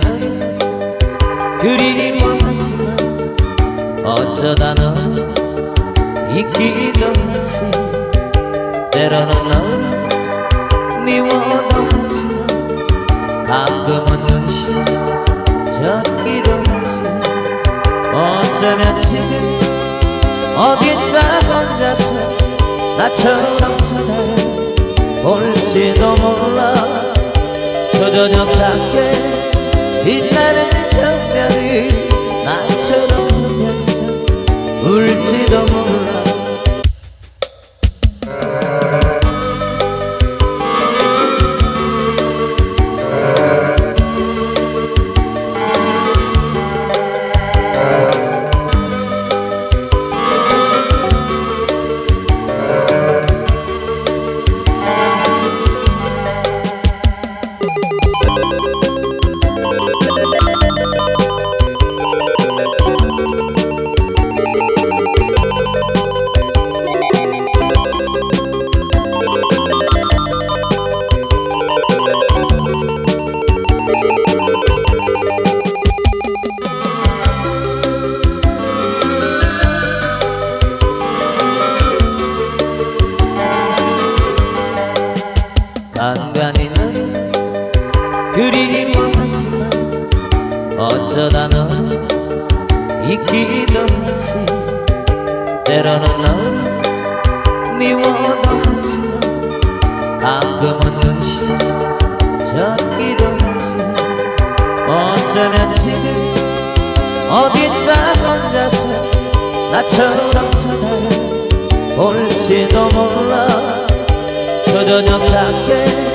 는 그리워하지만 어쩌다 너 있기도 하지. 때로는 널 미워도 하지만 가끔은 눈시 젖기도 하지. 어쩌면 지금 어딘가 혼자서 나처럼 쳐다볼지도 몰라. 저 저녁 밖에 빛나는 울지도 몰 라 간간히 는 그리워하지만 어쩌다 너 있기도 하지 때로는 널 미워도 하지만 가끔은 눈시 젖기도 하지 어쩌면 지금 어딘가 혼자서 나처럼 쳐다볼지도 몰라 저 저녁 밖에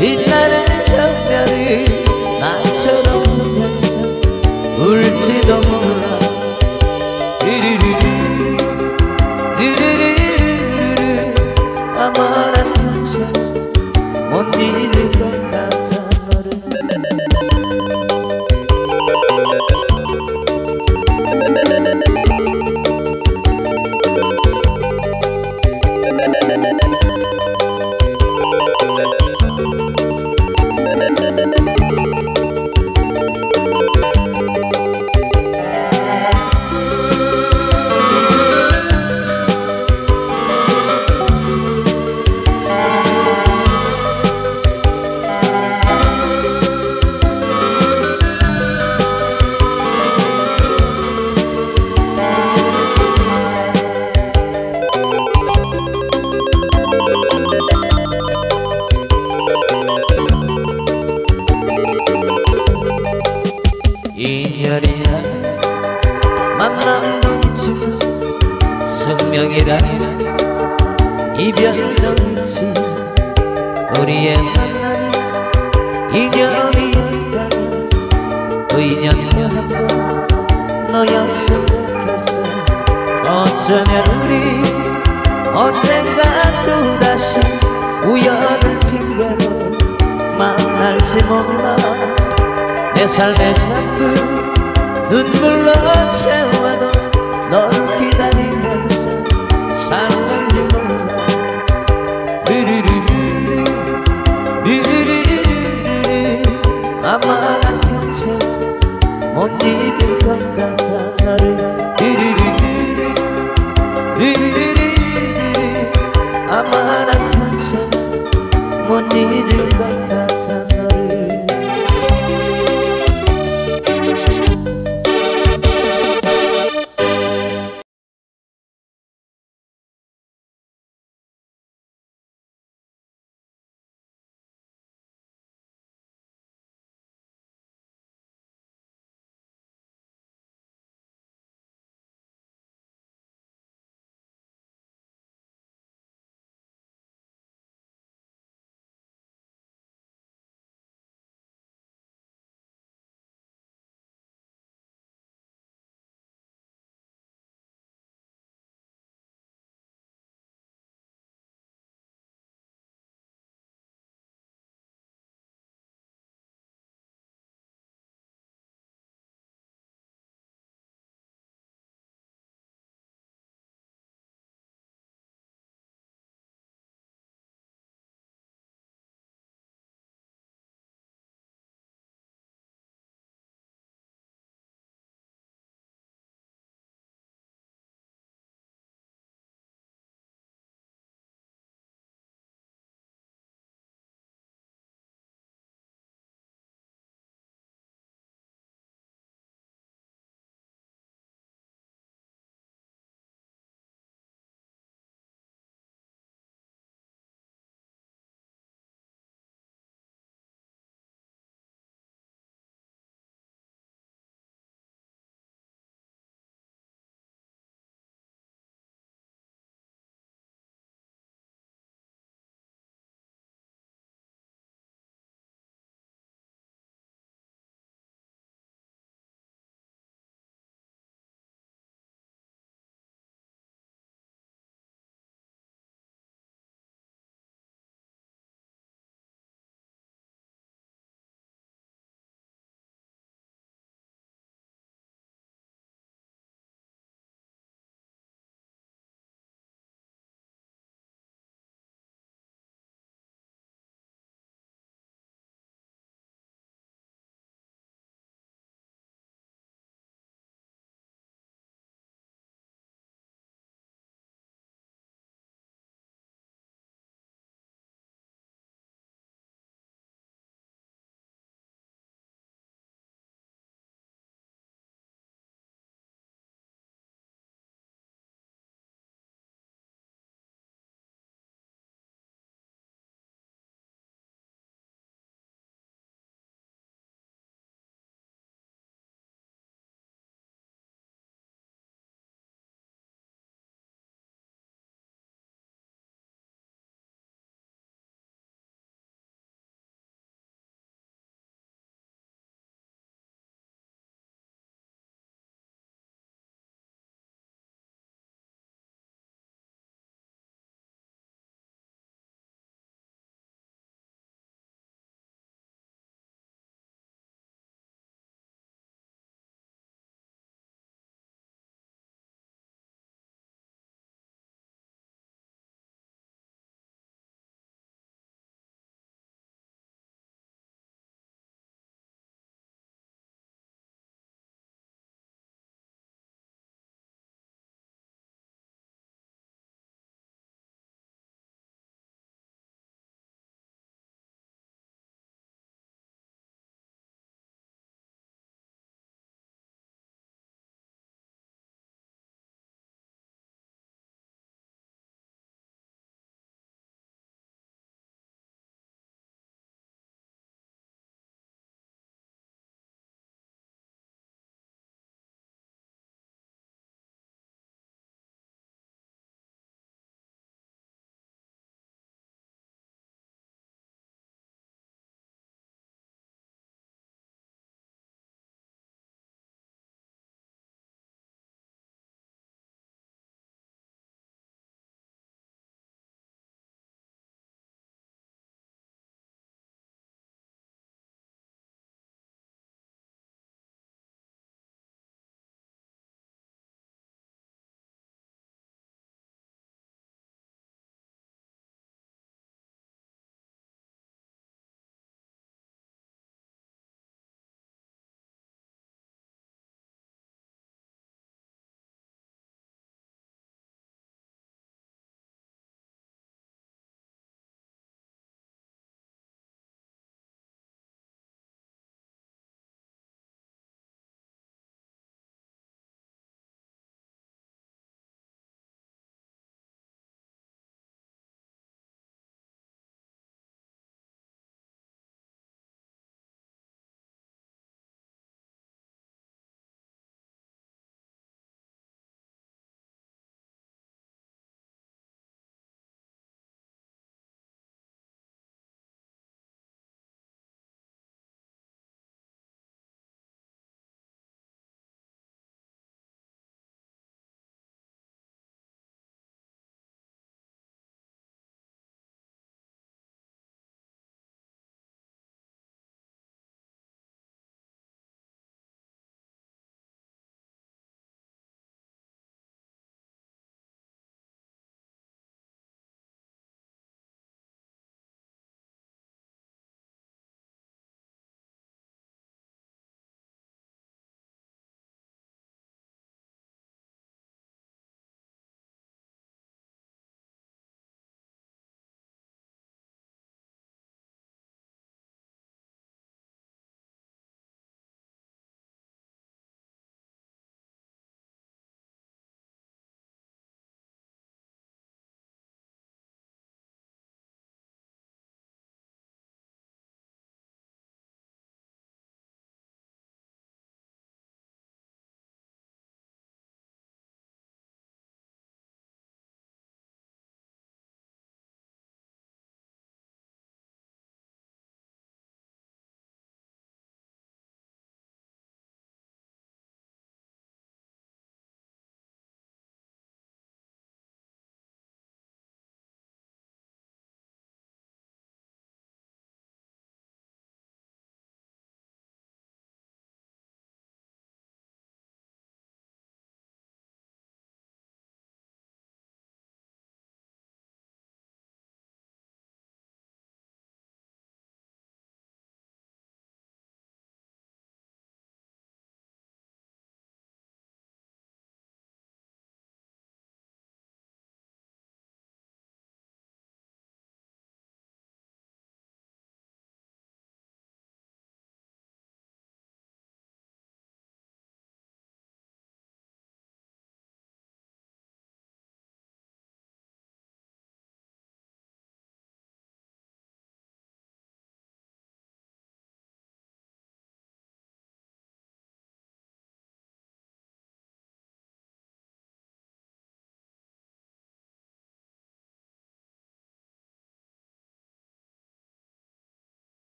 빛나는 정면이 나처럼 울지도 몸만 내 삶의 자꾸 눈물로 채워도 널 기다리면서 사랑을 몰라 르르르르 르르르르 아마 난 평생 못 이길 것 같아 나를 르르르르 르르르